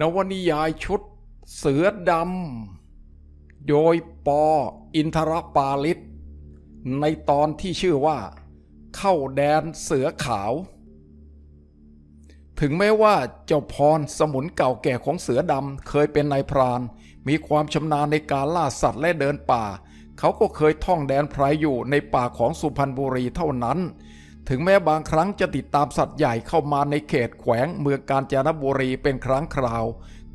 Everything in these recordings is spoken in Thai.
นวนิยายชุด เสือดำ โดยปออินทรปาลิศในตอนที่ชื่อว่า เข้าแดนเสือขาว ถึงแม้ว่าเจ้าพรสมุนเก่าแก่ของเสือดำเคยเป็นนายพราน มีความชำนาญในการล่าสัตว์และเดินป่า เขาก็เคยท่องแดนไพรอยู่ในป่าของสุพรรณบุรีเท่านั้น ถึงแม้บางครั้งจะติดตามสัตว์ใหญ่เข้ามาในเขตแขวงเมืองกาญจนบุรีเป็นครั้งคราว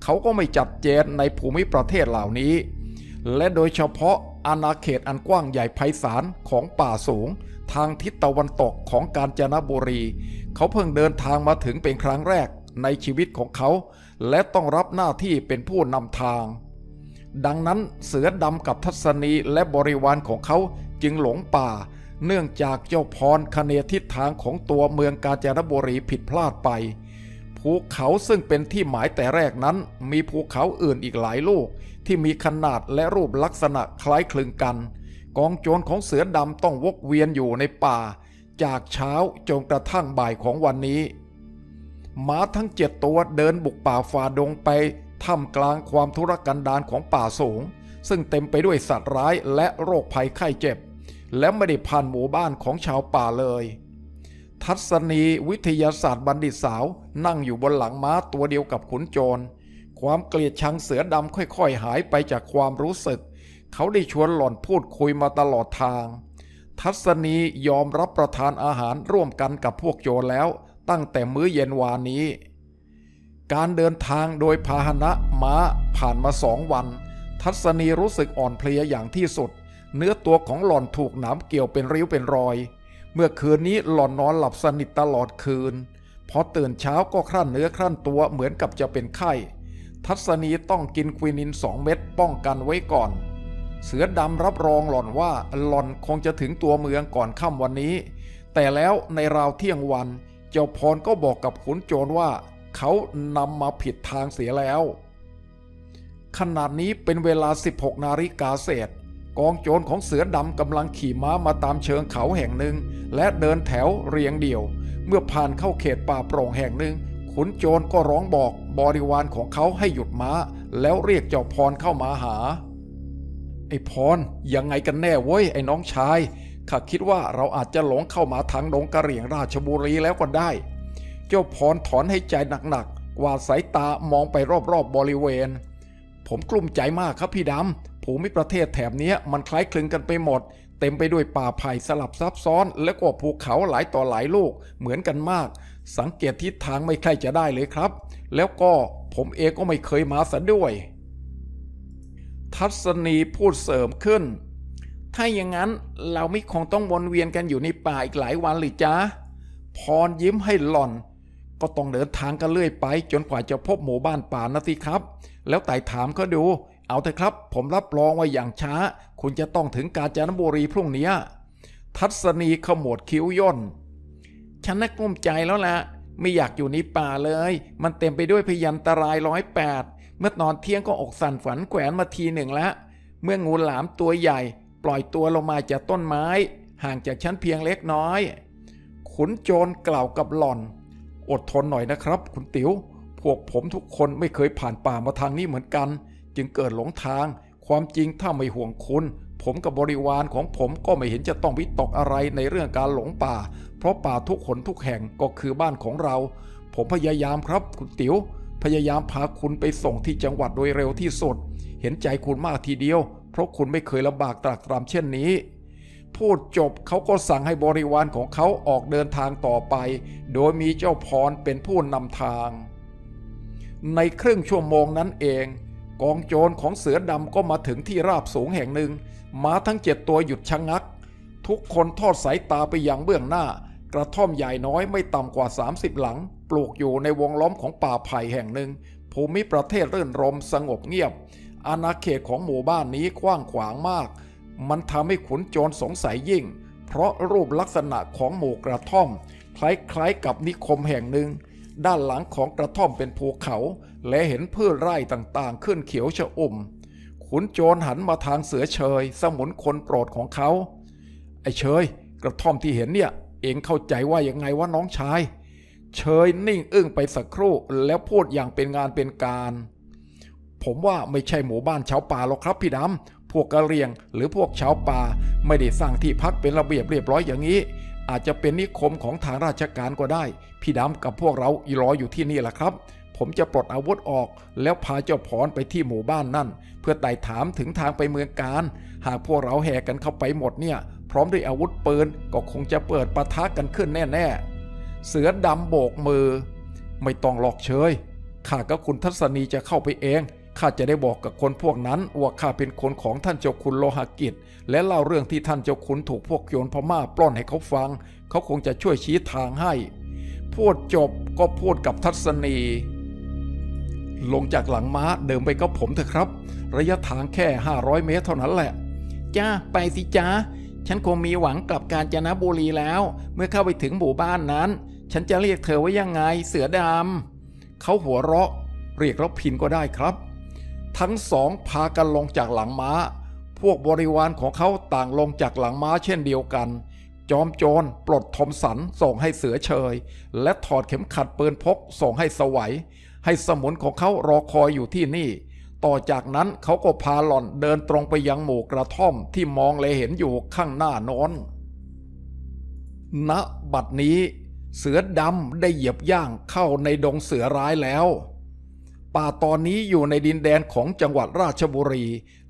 เขาก็ไม่จัดเจนในภูมิประเทศเหล่านี้ และโดยเฉพาะอาณาเขตอันกว้างใหญ่ไพศาลของป่าสูง ทางทิศตะวันตกของกาญจนบุรี เขาเพิ่งเดินทางมาถึงเป็นครั้งแรกในชีวิตของเขา และต้องรับหน้าที่เป็นผู้นำทาง ดังนั้นเสือดำกับทัศนีและบริวารของเขาจึงหลงป่า เนื่องจากเจ้าพรคเนทิศทางของตัวเมืองกาญจนบุรีผิดพลาดไป ภูเขาซึ่งเป็นที่หมายแต่แรกนั้น มีภูเขาอื่นอีกหลายลูก ที่มีขนาดและรูปลักษณะคล้ายคลึงกัน กองโจรของเสือดำต้องวกเวียนอยู่ในป่า จากเช้าจนกระทั่งบ่ายของวันนี้ม้าทั้งเจ็ดตัวเดินบุกป่าฝ่าดงไปท่ามกลางความทุรกันดารของป่าสูง ซึ่งเต็มไปด้วยสัตว์ร้ายและโรคภัยไข้เจ็บ และไม่ได้ผ่านหมู่บ้านของชาวป่าเลย ทัศนีวิทยาศาสตร์บัณฑิตสาวนั่งอยู่บนหลังม้าตัวเดียวกับขุนโจร ความเกลียดชังเสือดำค่อยๆ หายไปจากความรู้สึก เขาได้ชวนหล่อนพูดคุยมาตลอดทาง ทัศนียอมรับประทานอาหารร่วมกันกับพวกโจรแล้ว ตั้งแต่มื้อเย็นวานนี้ การเดินทางโดยพาหนะม้าผ่านมาสองวัน ทัศนีรู้สึกอ่อนเพลียอย่างที่สุด เนื้อตัวของหล่อนถูกหนามเกี่ยวเป็นริ้วเป็นรอย เมื่อคืนนี้หล่อนนอนหลับสนิทตลอดคืน พอตื่นเช้าก็ครั่นเนื้อครั่นตัวเหมือนกับจะเป็นไข้ ทัศนีต้องกินควินินสองเม็ดป้องกันไว้ก่อน เสือดำรับรองหล่อนว่าหล่อนคงจะถึงตัวเมืองก่อนค่ำวันนี้ แต่แล้วในราวเที่ยงวัน เจ้าพรก็บอกกับขุนโจรว่า เขานำมาผิดทางเสียแล้วขนาดนี้เป็นเวลา 16 นาฬิกาเศษ กองโจรของเสือดำกำลังขี่ม้ามาตามเชิงเขาแห่งหนึ่ง และเดินแถวเรียงเดี่ยว เมื่อผ่านเข้าเขตป่าโปร่งแห่งหนึ่ง ขุนโจรก็ร้องบอกบริวารของเขาให้หยุดม้า แล้วเรียกเจ้าพรเข้ามาหา ไอ้พรยังไงกันแน่เว้ยไอ้น้องชายข้าคิดว่าเราอาจจะหลงเข้ามาทางดงกระเหรี่ยงราชบุรีแล้วก็ได้ เจ้าพรถอนให้ใจหนักๆกวาดสายตามองไปรอบๆบบริเวณ ผมกลุ้มใจมากครับพี่ดำ ภูมิประเทศแถบนี้มันคล้ายคลึงกันไปหมด เต็มไปด้วยป่าไผ่สลับซับซ้อน และก็ภูเขาหลายต่อหลายลูกเหมือนกันมาก สังเกตทิศทางไม่ใครจะได้เลยครับ แล้วก็ผมเองก็ไม่เคยมาซะด้วย ทัศนีพูดเสริมขึ้น ถ้าอย่างนั้นเราไม่คงต้องวนเวียนกันอยู่ในป่าอีกหลายวันหรือจ๊ะพรยิ้มให้หล่อน ก็ต้องเดินทางกันเรื่อยไป จนกว่าจะพบหมู่บ้านป่านะสิครับ แล้วไต่ถามก็ดู เอาเถอะครับ ผมรับรองว่าอย่างช้า คุณจะต้องถึงกาญจนบุรีพรุ่งนี้ ทัศนีขมวดคิ้วย่น ฉันน่ะกลุ้มใจแล้วล่ะ ไม่อยากอยู่ในป่าเลย มันเต็มไปด้วยพยันตรายร้อยแปด เมื่อตอนเที่ยงก็อกสั่นฝันแขวนมาทีหนึ่งแล้วเมื่องูหลามตัวใหญ่ ปล่อยตัวลงมาจากต้นไม้ ห่างจากฉันเพียงเล็กน้อย ขุนโจรกล่าวกับหล่อน อดทนหน่อยนะครับ คุณติ๋ว พวกผมทุกคนไม่เคยผ่านป่ามาทางนี้เหมือนกัน จึงเกิดหลงทาง ความจริงถ้าไม่ห่วงคุณ ผมกับบริวารของผมก็ไม่เห็นจะต้องวิตกอะไรในเรื่องการหลงป่า เพราะป่าทุกขนทุกแห่งก็คือบ้านของเรา ผมพยายามครับคุณติ๋วพยายามพาคุณไปส่งที่จังหวัดโดยเร็วที่สุด เห็นใจคุณมากทีเดียว เพราะคุณไม่เคยลำบากตรากตรำเช่นนี้ พูดจบเขาก็สั่งให้บริวารของเขาออกเดินทางต่อไป โดยมีเจ้าพรเป็นผู้นำทาง ในครึ่งชั่วโมงนั้นเอง กองโจรของเสือดำก็มาถึงที่ราบสูงแห่งหนึ่งม้าทั้งเจ็ดตัวหยุดชะงงัก ทุกคนทอดสายตาไปยังเบื้องหน้า กระท่อมใหญ่น้อยไม่ต่ำกว่า 30 หลัง ปลูกอยู่ในวงล้อมของป่าไผ่แห่งหนึ่ง ภูมิประเทศเรื่นรมสงบเงียบ อาณาเขตของหมู่บ้านนี้กว้างขวางมาก มันทำให้ขุนโจรสงสัยยิ่ง เพราะรูปลักษณะของหมู่กระท่อม คล้ายๆกับนิคมแห่งหนึ่ง ด้านหลังของกระท่อมเป็นภูเขา และเห็นพืชไร่ต่างๆ ขึ้นเขียวชะอุ่ม ขุนโจรหันมาทางเสือเชย สมุนคนโปรดของเขา ไอเชย กระท่อมที่เห็นเนี่ย เองเข้าใจว่ายังไงว่าน้องชาย เชยนิ่งอึ้งไปสักครู่แล้วพูดอย่างเป็นงานเป็นการ ผมว่าไม่ใช่หมู่บ้านชาวป่าหรอกครับพี่ดำพวกกะเรียงหรือพวกชาวป่า ไม่ได้สร้างที่พักเป็นระเบียบเรียบร้อยอย่างนี้ อาจจะเป็นนิคมของทางราชการก็ได้ พี่ดำกับพวกเราอีรออยู่ที่นี่แหละครับ ผมจะปลดอาวุธออก แล้วพาเจ้าพรไปที่หมู่บ้านนั่น เพื่อไต่ถามถึงทางไปเมืองการ หากพวกเราแห่กันเข้าไปหมดเนี่ย พร้อมด้วยอาวุธปืนก็คงจะเปิดปะทะกันขึ้นแน่ๆ เสือดำโบกมือ ไม่ต้องหลอกเชยข้ากับคุณทัศนีจะเข้าไปเอง ข้าจะได้บอกกับคนพวกนั้นว่าข้าเป็นคนของท่านเจ้าคุณโลหะกิจ และเล่าเรื่องที่ท่านเจ้าคุณถูกพวกโยนพม่าปล้อนให้เขาฟัง เขาคงจะช่วยชี้ทางให้ พูดจบก็พูดกับทัศนี ลงจากหลังม้าเดิมไปกับผมเถอะครับ ระยะทางแค่ 500 เมตรเท่านั้นแหละจ้าไปสิจ้าฉันคงมีหวังกลับกาญจนบุรีแล้ว เมื่อเข้าไปถึงหมู่บ้านนั้น ฉันจะเรียกเธอว่ายังไงเสือดำเขาหัวเราะ เรียกรพินก็ได้ครับ ทั้งสองพากันลงจากหลังม้า พวกบริวารของเขาต่างลงจากหลังม้าเช่นเดียวกัน จอมโจรปลดทอมสันส่งให้เสือเชย และถอดเข็มขัดปืนพกส่งให้สวัย ให้สมุนของเขารอคอยอยู่ที่นี่ ต่อจากนั้นเขาก็พาหล่อนเดินตรงไปยังหมู่กระท่อมที่มองเลยเห็นอยู่ข้างหน้าโน้นณบัดนี้เสือดำได้เหยียบย่างเข้าในดงเสือร้ายแล้ว ป่าตอนนี้อยู่ในดินแดนของจังหวัดราชบุรี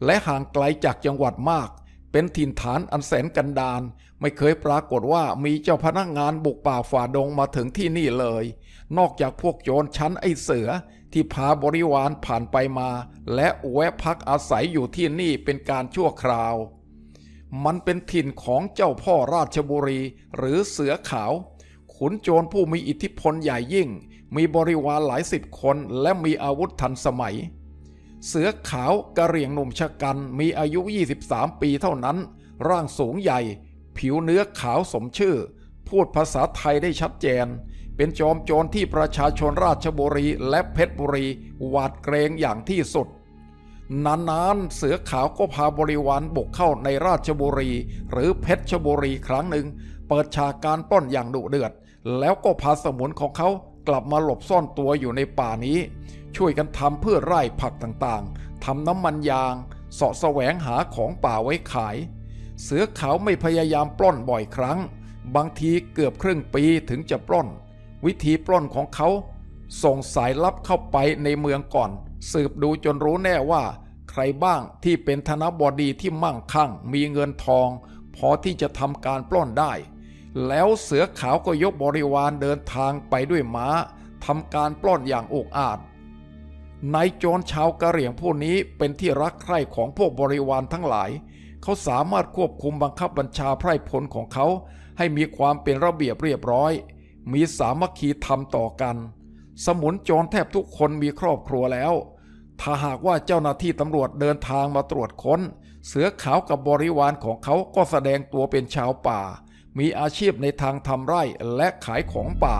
และห่างไกลจากจังหวัดมาก เป็นถิ่นฐานอันแสนกันดารไม่เคยปรากฏว่ามีเจ้าพนักงานบุกป่าฝ่าดงมาถึงที่นี่เลย นอกจากพวกโจรชั้นไอเสือที่พาบริวารผ่านไปมา และแวะพักอาศัยอยู่ที่นี่เป็นการชั่วคราว มันเป็นถิ่นของเจ้าพ่อราชบุรีหรือเสือขาว ขุนโจรผู้มีอิทธิพลใหญ่ยิ่ง มีบริวารหลายสิบคนและมีอาวุธทันสมัย เสือขาวกระเหรี่ยงหนุ่มชะกันมีอายุ 23 ปีเท่านั้น ร่างสูงใหญ่ ผิวเนื้อขาวสมชื่อ พูดภาษาไทยได้ชัดเจน เป็นจอมโจรที่ประชาชนราชบุรีและเพชรบุรีหวาดเกรงอย่างที่สุดนานๆ เสือขาวก็พาบริวารบุกเข้าในราชบุรี หรือเพชรบุรีครั้งหนึ่ง เปิดฉากการปล้นอย่างดุเดือด แล้วก็พาสมุนของเขา กลับมาหลบซ่อนตัวอยู่ในป่านี้ ช่วยกันทำเพื่อไร่ผักต่างๆทำน้ำมันยางเสาะแสวงหาของป่าไว้ขาย เสือขาวไม่พยายามปล้นบ่อยครั้ง บางทีเกือบครึ่งปีถึงจะปล้น วิธีปล้นของเขา ส่งสายลับเข้าไปในเมืองก่อน สืบดูจนรู้แน่ว่า ใครบ้างที่เป็นธนบดีที่มั่งคั่ง มีเงินทอง พอที่จะทำการปล้นได้ แล้วเสือขาวก็ยกบริวารเดินทางไปด้วยม้าทำการปล้นอย่างอุกอาจนายโจรชาวกะเหรี่ยงผู้นี้เป็นที่รักใคร่ของพวกบริวารทั้งหลาย เขาสามารถควบคุมบังคับบัญชาไพร่พลของเขา ให้มีความเป็นระเบียบเรียบร้อย มีสามัคคีธรรมต่อกัน สมุนโจรแทบทุกคนมีครอบครัวแล้ว ถ้าหากว่าเจ้าหน้าที่ตำรวจเดินทางมาตรวจค้น เสือขาวกับบริวารของเขาก็แสดงตัวเป็นชาวป่า มีอาชีพในทางทำไร่และขายของป่า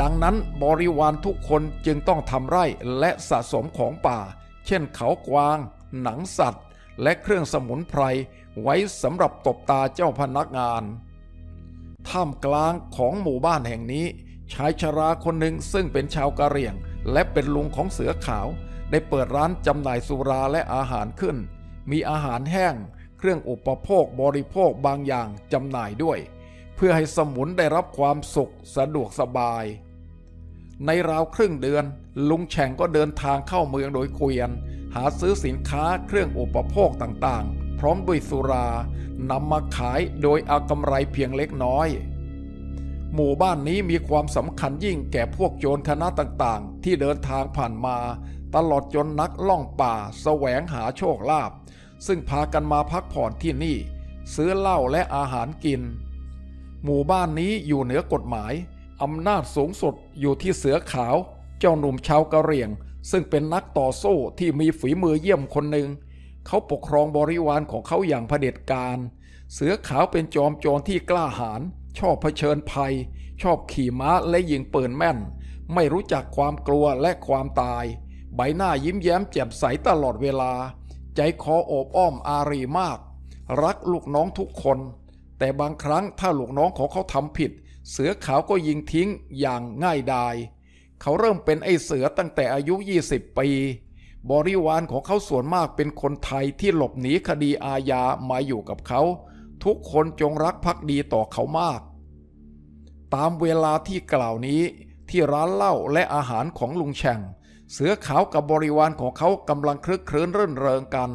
ดังนั้นบริวารทุกคนจึงต้องทำไร่และสะสมของป่า เช่นเขากวาง หนังสัตว์ และเครื่องสมุนไพร ไว้สำหรับตบตาเจ้าพนักงาน ท่ามกลางของหมู่บ้านแห่งนี้ ชายชราคนหนึ่งซึ่งเป็นชาวกะเหรี่ยง และเป็นลุงของเสือขาว ได้เปิดร้านจำหน่ายสุราและอาหารขึ้น มีอาหารแห้ง เครื่องอุปโภคบริโภคบางอย่างจำหน่ายด้วย เพื่อให้สมุนได้รับความสุขสะดวกสบาย ในราวครึ่งเดือน ลุงแฉ่งก็เดินทางเข้าเมืองโดยเกวียน หาซื้อสินค้าเครื่องอุปโภคต่างๆ พร้อมด้วยสุรานำมาขายโดยเอากำไรเพียงเล็กน้อยหมู่บ้านนี้มีความสำคัญยิ่งแก่พวกโจรคณะต่างๆ ที่เดินทางผ่านมา ตลอดจนนักล่องป่าแสวงหาโชคลาภ ซึ่งพากันมาพักผ่อนที่นี่ ซื้อเหล้าและอาหารกิน หมู่บ้านนี้อยู่เหนือกฎหมาย อำนาจสูงสุดอยู่ที่เสือขาว เจ้าหนุ่มชาวกะเหรี่ยง ซึ่งเป็นนักต่อสู้ที่มีฝีมือเยี่ยมคนหนึ่ง เขาปกครองบริวารของเขาอย่างเผด็จการ เสือขาวเป็นจอมโจรที่กล้าหาญชอบเผชิญภัย ชอบขี่ม้าและยิงปืนแม่น ไม่รู้จักความกลัวและความตาย ใบหน้ายิ้มแย้มแจ่มใสตลอดเวลา ใจคอโอบอ้อมอารีมาก รักลูกน้องทุกคน แต่บางครั้งถ้าลูกน้องของเขาทำผิด เสือขาวก็ยิงทิ้งอย่างง่ายดาย เขาเริ่มเป็นไอเสือตั้งแต่อายุ 20 ปี บริวารของเขาส่วนมากเป็นคนไทยที่หลบหนีคดีอาญามาอยู่กับเขา ทุกคนจงรักภักดีต่อเขามาก ตามเวลาที่กล่าวนี้ที่ร้านเหล้าและอาหารของลุงแฉ่ง เสือขาวกับบริวารของเขากำลังคลึกครื้นรื่นเริงกัน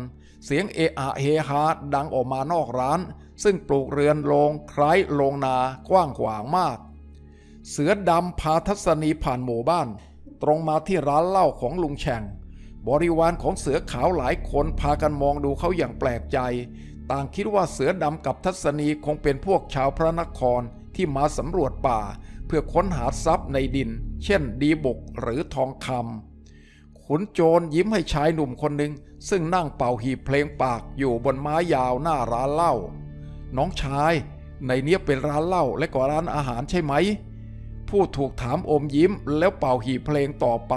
เสียงเอะอะเฮฮาดังออกมานอกร้าน ซึ่งปลูกเรือนโรงคล้ายโรงนากว้างขวางมาก เสือดำพาทัศนีผ่านหมู่บ้าน ตรงมาที่ร้านเหล้าของลุงแฉ่งบริวารของเสือขาวหลายคนพากันมองดูเขาอย่างแปลกใจ ต่างคิดว่าเสือดำกับทัศนีคงเป็นพวกชาวพระนครที่มาสำรวจป่า เพื่อค้นหาทรัพย์ในดิน เช่นดีบุกหรือทองคำ ขุนโจรยิ้มให้ชายหนุ่มคนหนึ่งซึ่งนั่งเป่าหีบเพลงปากอยู่บนไม้ยาวหน้าร้านเหล้าน้องชาย ในเนี้ยเป็นร้านเหล้าและก็ร้านอาหารใช่ไหม ผู้ถูกถามอมยิ้มแล้วเป่าหีบเพลงต่อไป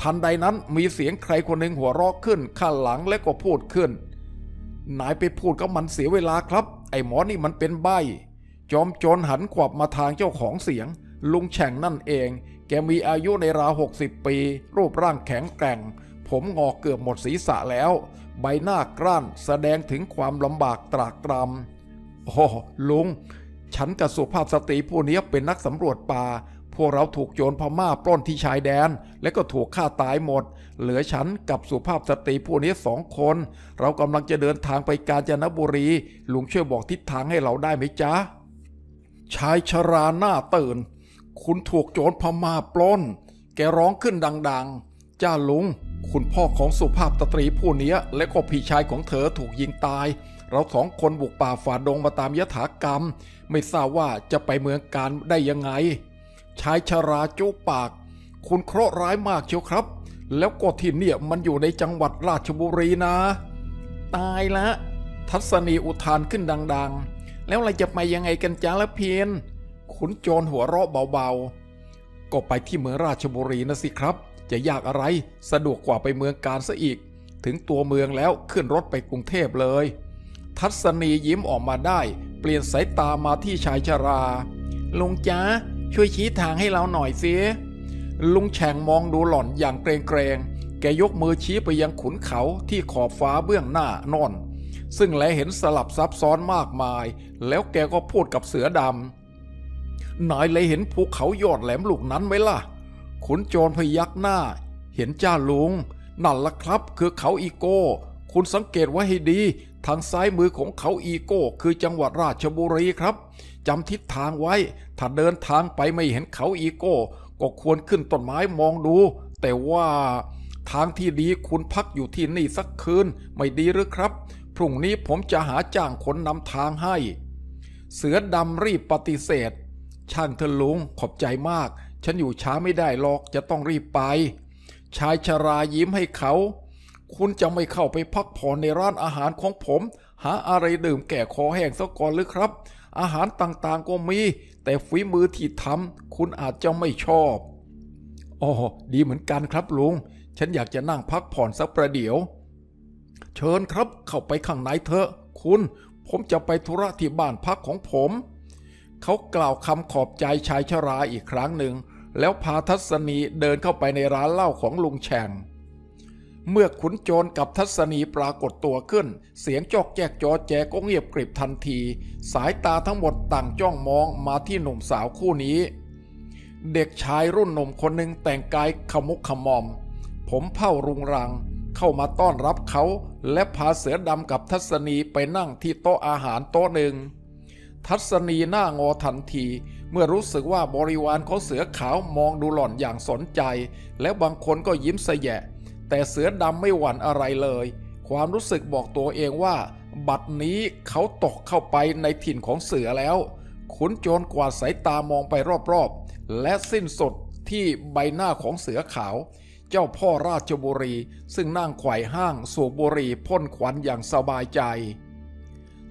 ทันใดนั้นมีเสียงใครคนหนึ่งหัวเราะขึ้นข้างหลังและก็พูดขึ้น นายไปพูดกับมันเสียเวลาครับ ไอ้หมอนี่มันเป็นใบจอมโจรหันขวับมาทางเจ้าของเสียง ลุงแฉ่งนั่นเอง แกมีอายุในราวหกสิบปี รูปร่างแข็งแกร่ง ผมงอกเกือบหมดศีรษะแล้ว ใบหน้ากร้านแสดงถึงความลำบากตรากตรำโอ้ลุง ฉันกับสุภาพสตรีผู้นี้เป็นนักสำรวจป่า พวกเราถูกโจรพม่าปล้นที่ชายแดน และก็ถูกฆ่าตายหมด เหลือฉันกับสุภาพสตรีผู้นี้สองคน เรากำลังจะเดินทางไปกาญจนบุรี ลุงช่วยบอกทิศทางให้เราได้ไหมจ๊ะชายชราหน้าตื่น คุณถูกโจรพม่าปล้น แกร้องขึ้นดังๆ จ้าลุง คุณพ่อของสุภาพสตรีผู้นี้และก็พี่ชายของเธอถูกยิงตาย เราสองคนบุกป่าฝ่าดงมาตามยถากรรม ไม่ทราบว่าจะไปเมืองการได้ยังไง ชายชราจุปาก คุณเคราะห์ร้ายมากเชียวครับ แล้วก็ที่เนี่ยมันอยู่ในจังหวัดราชบุรีนะ ตายละ ทัศนีอุทานขึ้นดัง ๆ แล้วเราจะไปยังไงกันจ้าละเพียน ขุนโจรหัวเราะเบาๆ ก็ไปที่เมืองราชบุรีนะสิครับ จะยากอะไรสะดวกกว่าไปเมืองการซะอีก ถึงตัวเมืองแล้วขึ้นรถไปกรุงเทพเลย ทัศนียิ้มออกมาได้ เปลี่ยนสายตามาที่ชายชรา ลุงจ้าช่วยชี้ทางให้เราหน่อยสิลุงแฉ่งมองดูหล่อนอย่างเกรงเกรงแกยกมือชี้ไปยังขุนเขาที่ขอบฟ้าเบื้องหน้านอน ซึ่งแลเห็นสลับซับซ้อนมากมาย แล้วแกก็พูดกับเสือดำ นายเลยเห็นภูเขายอดแหลมลูกนั้นไหมล่ะ ขุนโจรพยักหน้า เห็นจ้าลุง นั่นละครับคือเขาอีโก้ คุณสังเกตไว้ให้ดี ทางซ้ายมือของเขาอีโก้ คือจังหวัดราชบุรีครับ จำทิศทางไว้ ถ้าเดินทางไปไม่เห็นเขาอีโก้ ก็ควรขึ้นต้นไม้มองดู แต่ว่าทางที่ดีคุณพักอยู่ที่นี่สักคืน ไม่ดีหรือครับ พรุ่งนี้ผมจะหาจ้างคนนำทางให้ เสือดำรีบปฏิเสธ ช่างเถอลุงขอบใจมาก ฉันอยู่ช้าไม่ได้หรอกจะต้องรีบไป ชายชรายิ้มให้เขา คุณจะไม่เข้าไปพักผ่อนในร้านอาหารของผม หาอะไรดื่มแก่คอแห้งซะก่อนหรือครับ อาหารต่างๆก็มี แต่ฝีมือที่ทำคุณอาจจะไม่ชอบอ๋อดีเหมือนกันครับลุง ฉันอยากจะนั่งพักผ่อนสักประเดี๋ยว เชิญครับเข้าไปข้างในเถอะ คุณ ผมจะไปธุระที่บ้านพักของผม เขากล่าวคำขอบใจชายชราอีกครั้งหนึ่ง แล้วพาทัศนีเดินเข้าไปในร้านเหล้าของลุงแฉ่งเมื่อขุนโจรกับทัศนีปรากฏตัวขึ้น เสียงจอกแจกจอแจก็เงียบกริบทันที สายตาทั้งหมดต่างจ้องมองมาที่หนุ่มสาวคู่นี้ เด็กชายรุ่นหนุ่มคนหนึ่งแต่งกายขมุกขมอม ผมเผ้ารุงรัง เข้ามาต้อนรับเขา และพาเสือดำกับทัศนีไปนั่งที่โต๊ะอาหารโต๊ะหนึ่ง ทัศนีหน้างอทันที เมื่อรู้สึกว่าบริวารของเสือขาวมองดูหล่อนอย่างสนใจ แล้วบางคนก็ยิ้มสแยะ แต่เสือดำไม่หวั่นอะไรเลย ความรู้สึกบอกตัวเองว่า บัดนี้เขาตกเข้าไปในถิ่นของเสือแล้ว ขุนโจรกวาดสายตามองไปรอบๆ และสิ้นสุดที่ใบหน้าของเสือขาว เจ้าพ่อราชบุรี ซึ่งนั่งไขว่ห้างสูบบุหรี่พ่นควันอย่างสบายใจ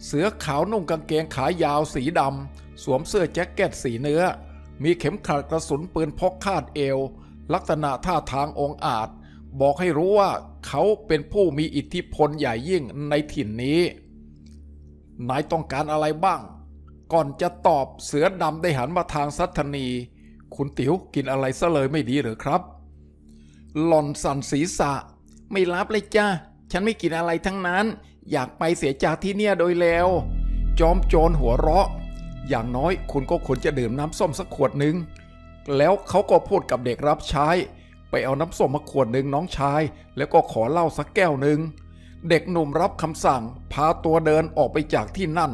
เสือขาวนุ่งกางเกงขายาวสีดำ สวมเสื้อแจ็คเก็ตสีเนื้อ มีเข็มขัดกระสุนปืนพกคาดเอว ลักษณะท่าทางองอาจ บอกให้รู้ว่าเขาเป็นผู้มีอิทธิพลใหญ่ยิ่งในถิ่นนี้ นายต้องการอะไรบ้าง ก่อนจะตอบเสือดำได้หันมาทางสัทนี คุณติ๋วกินอะไรซะเลยไม่ดีหรือครับ หล่อนสั่นศีรษะ ไม่รับเลยจ้าฉันไม่กินอะไรทั้งนั้น อยากไปเสียจากที่เนี่ยโดยแล้ว จอมโจรหัวเราะ อย่างน้อยคุณก็ควรจะดื่มน้ำส้มสักขวดหนึ่งแล้วเขาก็พูดกับเด็กรับใช้ ไปเอาน้ำส้มมาขวดหนึ่งน้องชาย แล้วก็ขอเหล้าสักแก้วหนึ่งเด็กหนุ่มรับคำสั่ง พาตัวเดินออกไปจากที่นั่น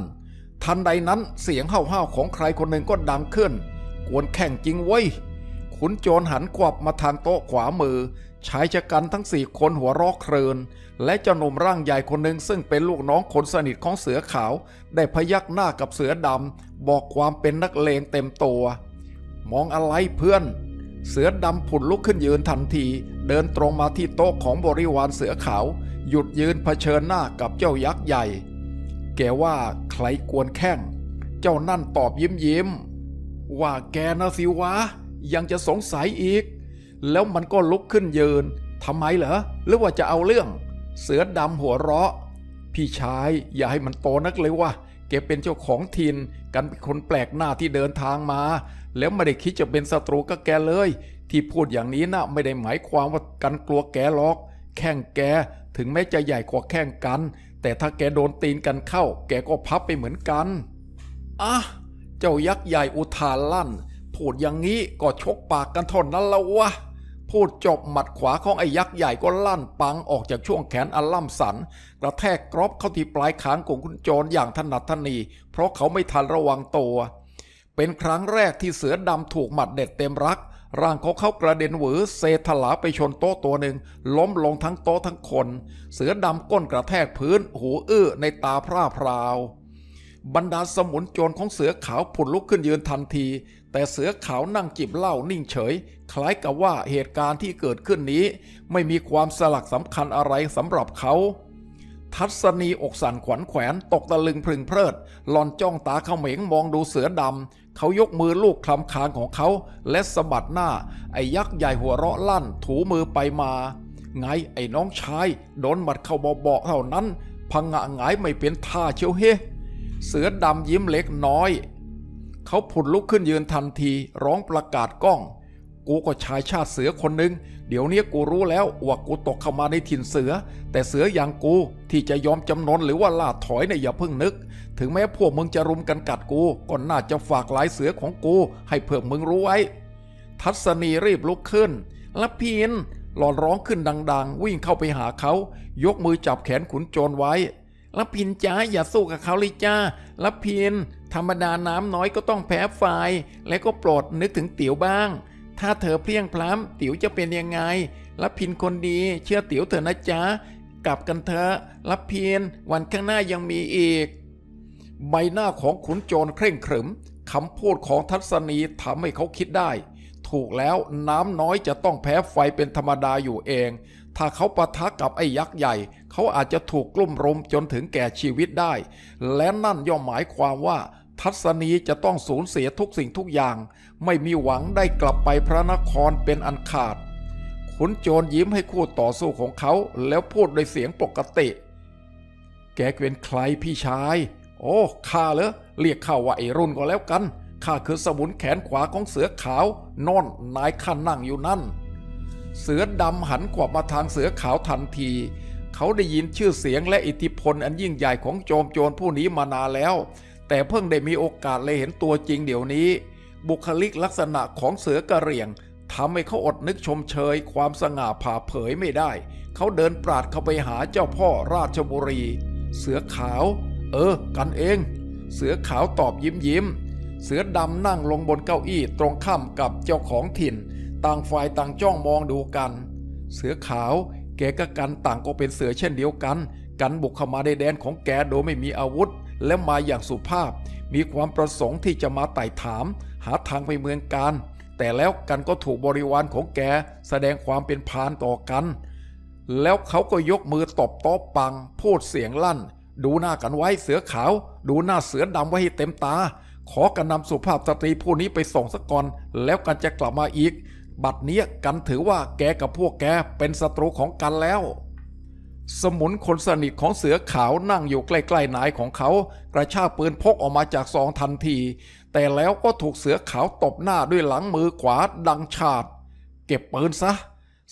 ทันใดนั้นเสียงห้าวๆของใครคนหนึ่งก็ดังขึ้น กวนแข่งจริงเว้ยขุนโจรหันกวับมาทางโต๊ะขวามือ ชายชะกันทั้งสี่คนหัวรอกเคริน และเจ้าหนุ่มร่างใหญ่คนหนึ่งซึ่งเป็นลูกน้องคนสนิทของเสือขาว ได้พยักหน้ากับเสือดำบอกความเป็นนักเลงเต็มตัว มองอะไรเพื่อน เสือดำผุดลุกขึ้นยืนทันที เดินตรงมาที่โต๊ะของบริวารเสือขาว หยุดยืนเผชิญหน้ากับเจ้ายักษ์ใหญ่ แกว่าใครกวนแข้ง เจ้านั่นตอบยิ้มยิ้มๆว่าแกนะสิวะ ยังจะสงสัยอีก แล้วมันก็ลุกขึ้นยืนทำไมเหรอหรือว่าจะเอาเรื่อง เสือดำหัวเราะ พี่ชายอย่าให้มันโตนักเลยว่าแกเป็นเจ้าของถิ่นกันเป็นคนแปลกหน้าที่เดินทางมา แล้วไม่ได้คิดจะเป็นศัตรูกับแกเลย ที่พูดอย่างนี้นะไม่ได้หมายความว่ากันกลัวแกหรอก แข้งแกถึงแม้จะใหญ่กว่าแข้งกัน แต่ถ้าแกโดนตีนกันเข้า แกก็พับไปเหมือนกันอะเจ้ายักษ์ใหญ่อุทานลั่นพูดอย่างนี้ก็ชกปากกันท่านั้นและวะ พูดจบหมัดขวาของไอ้ยักษ์ใหญ่ก็ลั่นปังออกจากช่วงแขนอันล่ำสัน กระแทกกรอบเข้าที่ปลายขางของคุณโจรอย่างถนัดทนี เพราะเขาไม่ทันระวังตัว เป็นครั้งแรกที่เสือดำถูกหมัดเด็ดเต็มรัก ร่างของเขากระเด็นหวือเซถลาไปชนโต๊ะตัวหนึ่ง ล้มลงทั้งโต๊ะทั้งคน เสือดำก้นกระแทกพื้น หูอื้อในตาพร่าพราวบรรดาสมุนโจรของเสือขาวผุดลุกขึ้นยืนทันที แต่เสือขาวนั่งจิบเหล้านิ่งเฉย คล้ายกับว่าเหตุการณ์ที่เกิดขึ้นนี้ ไม่มีความสลักสำคัญอะไรสำหรับเขา ทัศนีอกสั่นขวัญแขวนตกตะลึงพึงเพลิดหลอนจ้องตาเขม็งมองดูเสือดำเขายกมือลูกคลำคางของเขา และสะบัดหน้า ไอ้ยักษ์ใหญ่หัวเราะลั่น ถูมือไปมา ไงไอ้น้องชายโดนหมัดเข้าเบาๆเท่านั้นพังงะหงายไม่เป็นท่าเชียวเฮเสือดำยิ้มเล็กน้อย เขาผุดลุกขึ้นยืนทันทีร้องประกาศก้อง กูก็ชายชาติเสือคนหนึ่งเดี๋ยวนี้กูรู้แล้วว่ากูตกเข้ามาในถิ่นเสือ แต่เสืออย่างกูที่จะยอมจำนนหรือว่าล่าถอยเนี่ยอย่าเพิ่งนึก ถึงแม้พวกมึงจะรุมกันกัดกูก็น่าจะฝากหลายเสือของกู ให้เพื่อมึงรู้ไว้ ทัศนีรีบลุกขึ้นละพินหลอนร้องขึ้นดัง ๆ วิ่งเข้าไปหาเขา ยกมือจับแขนขุนโจรไว้ละพินจ้าอย่าสู้กับเขาเลยจ้าละพิน ธรรมดาน้ำน้อยก็ต้องแพ้ไฟและก็โปรดนึกถึงติ๋วบ้าง ถ้าเธอเพลียงพล้ำติ๋วจะเป็นยังไงละพินคนดี เชื่อติ๋วเถอะนะจ๊ะ กลับกันเถอะละพินวันข้างหน้ายังมีอีก ใบหน้าของขุนโจรเคร่งขรึมคำพูดของทัศนีทำให้เขาคิดได้ ถูกแล้วน้ำน้อยจะต้องแพ้ไฟเป็นธรรมดาอยู่เอง ถ้าเขาปะทะกับไอ้ยักษ์ใหญ่ เขาอาจจะถูกกลุ่มรุมจนถึงแก่ชีวิตได้ และนั่นย่อมหมายความว่า ทัศนีจะต้องสูญเสียทุกสิ่งทุกอย่าง ไม่มีหวังได้กลับไปพระนครเป็นอันขาด ขุนโจรยิ้มให้คู่ต่อสู้ของเขาแล้วพูดด้วยเสียงปกติ แกเป็นใครพี่ชาย โอ้ข้าเหรอเรียกข้าว่าไอรุ่นก็แล้วกันข้าคือสมุนแขนขวาของเสือขาวนอนนายข้านั่งอยู่นั่น เสือดำหันขวบมาทางเสือขาวทันที เขาได้ยินชื่อเสียงและอิทธิพลอันยิ่งใหญ่ของโจมโจรผู้นี้มานานแล้ว แต่เพิ่งได้มีโอกาสเลยเห็นตัวจริงเดี๋ยวนี้ บุคลิกลักษณะของเสือกระเหรี่ยงทำให้เขาอดนึกชมเชย ความสง่าผ่าเผยไม่ได้ เขาเดินปราดเข้าไปหาเจ้าพ่อราชบุรี เสือขาว เออ กันเอง เสือขาวตอบยิ้มยิ้ม เสือดำนั่งลงบนเก้าอี้ตรงข้ามกับเจ้าของถิ่น ต่างฝ่ายต่างจ้องมองดูกัน เสือขาว แกกับกันต่างก็เป็นเสือเช่นเดียวกัน กันบุกเข้ามาในแดนของแกโดยไม่มีอาวุธ และมาอย่างสุภาพ มีความประสงค์ที่จะมาไต่ถาม หาทางไปเมืองการ แต่แล้วกันก็ถูกบริวารของแกแสดงความเป็นพานต่อกัน แล้วเขาก็ยกมือตบโต๊ะปัง พูดเสียงลั่น ดูหน้ากันไว้เสือขาว ดูหน้าเสือดำไว้ให้เต็มตา ขอกันนำสุภาพสตรีผู้นี้ไปส่งสักก่อน แล้วกันจะกลับมาอีก บัดเนี้ยกันถือว่าแกกับพวกแกเป็นศัตรูของกันแล้ว สมุนคนสนิทของเสือขาวนั่งอยู่ใกล้ๆนายของเขา กระชากปืนพกออกมาจากซองทันที แต่แล้วก็ถูกเสือขาวตบหน้าด้วยหลังมือขวาดังฉาด เก็บปืนซะ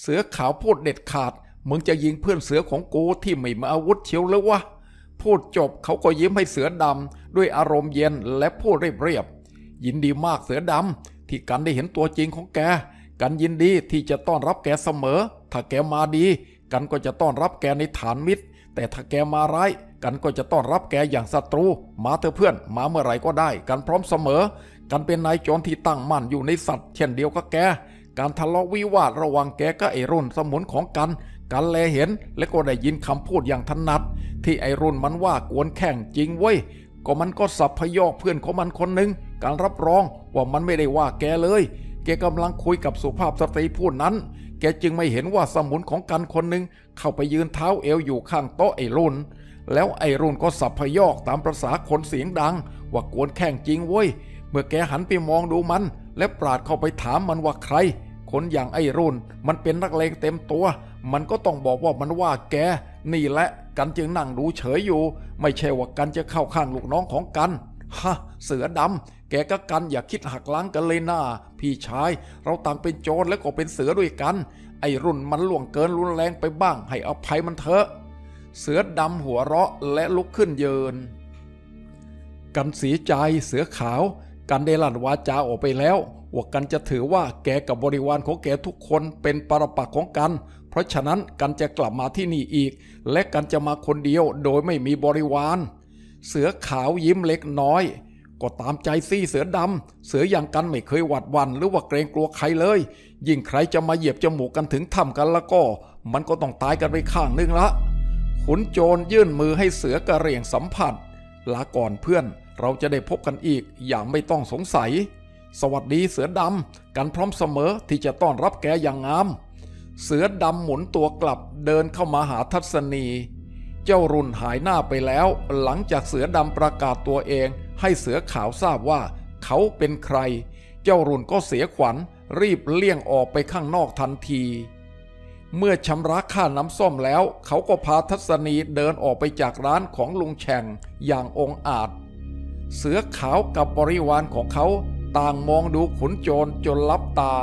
เสือขาวพูดเด็ดขาด มึงจะยิงเพื่อนเสือของกูที่ไม่มีอาวุธเชียวหรือวะพูดจบเขาก็ยิ้มให้เสือดำด้วยอารมณ์เย็นและพูดเรียบๆยินดีมากเสือดำที่กันได้เห็นตัวจริงของแก กันยินดีที่จะต้อนรับแกเสมอ ถ้าแกมาดี กันก็จะต้อนรับแกในฐานมิตร แต่ถ้าแกมาร้าย กันก็จะต้อนรับแกอย่างศัตรู มาเถอะเพื่อน มาเมื่อไหร่ก็ได้ กันพร้อมเสมอ กันเป็นนายโจรที่ตั้งมั่นอยู่ในสัตว์เช่นเดียวกับแก การทะเลาะวิวาทระหว่างแกกับไอรุ่นสมุนของกัน กันแลเห็นและก็ได้ยินคำพูดอย่างถนัด ที่ไอรุ่นมันว่ากวนแข่งจริงเว้ย ก็มันก็สับพยอกเพื่อนของมันคนหนึ่ง การรับรองว่ามันไม่ได้ว่าแกเลย แกกำลังคุยกับสุภาพสตรีผู้นั้น แกจึงไม่เห็นว่าสมุนของกันคนหนึ่งเข้าไปยืนเท้าเอวอยู่ข้างโต๊ะไอรุ่น แล้วไอรุ่นก็สับพยอกตามประษาคนเสียงดัง ว่ากวนแข่งจริงเว้ย เมื่อแกหันไปมองดูมัน และปราดเข้าไปถามมันว่าใคร คนอย่างไอรุ่น มันเป็นนักเลงเต็มตัว มันก็ต้องบอกว่ามันว่าแก นี่แหละกันจึงนั่งดูเฉยอยู่ ไม่ใช่ว่ากันจะเข้าข้างลูกน้องของกันฮะเสือดำแกก็กันอย่าคิดหักล้างกันเลยนะ พี่ชาย เราต่างเป็นโจรและก็เป็นเสือด้วยกัน ไอรุ่นมันล่วงเกินรุนแรงไปบ้าง ให้อภัยมันเถอะ เสือดำหัวเราะและลุกขึ้นเยืนกันเสียใจเสือขาว กันได้ลั่นวาจาออกไปแล้วว่ากันจะถือว่าแกกับบริวารของแกทุกคนเป็นปรปักษ์ของกัน เพราะฉะนั้นกันจะกลับมาที่นี่อีก และกันจะมาคนเดียวโดยไม่มีบริวาร เสือขาวยิ้มเล็กน้อย ก็ตามใจซี่เสือดำ เสืออย่างกันไม่เคยหวัดหวันหรือว่าเกรงกลัวใครเลย ยิ่งใครจะมาเหยียบจมูกกันถึงถ้ำกันแล้วก็ มันก็ต้องตายกันไปข้างนึงละ ขุนโจรยื่นมือให้เสือกระเรียงสัมผัส ลาก่อนเพื่อนเราจะได้พบกันอีกอย่างไม่ต้องสงสัย สวัสดีเสือดำ กันพร้อมเสมอที่จะต้อนรับแกอย่างงาม เสือดำหมุนตัวกลับเดินเข้ามาหาทัศนี เจ้ารุ่นหายหน้าไปแล้ว หลังจากเสือดำประกาศตัวเอง ให้เสือขาวทราบว่าเขาเป็นใคร เจ้ารุ่นก็เสียขวัญรีบเลี่ยงออกไปข้างนอกทันที เมื่อชำระค่าน้ำส้มแล้ว เขาก็พาทัศนีเดินออกไปจากร้านของลุงแฉ่งอย่างองอาจ เสือขาวกับบริวารของเขาต่างมองดูขุนโจรจนลับตา